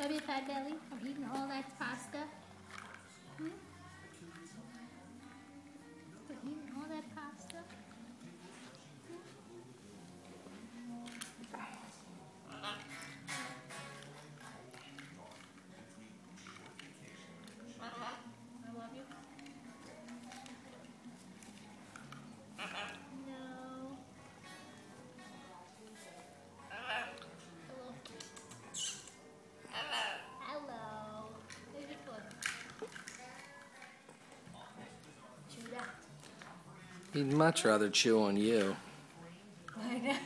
Rub your fat belly from eating all that pasta? Hmm? He'd much rather chew on you. I know.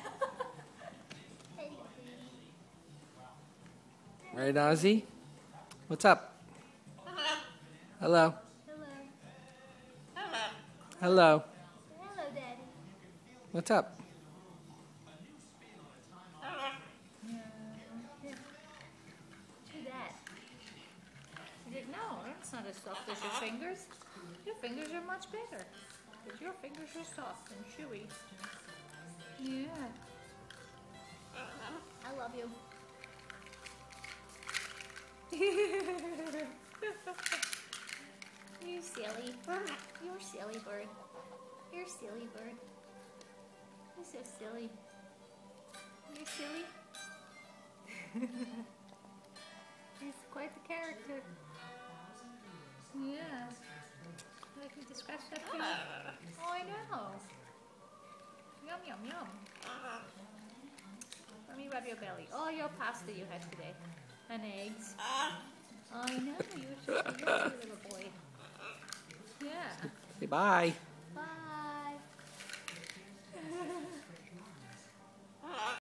Right, Ozzy? What's up? Hello. Hello. Hello. Hello, Daddy. What's up? Chew that. You didn't not as soft as your fingers. Your fingers are much better. Because your fingers are soft and chewy. Yeah. I love you. you silly. You're silly bird. You're silly bird. You're so silly. You're silly. He's quite the character. Yeah. Like me to scratch that for you? Oh, I know. Yum. Let me rub your belly. All your pasta you had today. And eggs. I know. You were such a little boy. Yeah. Say bye.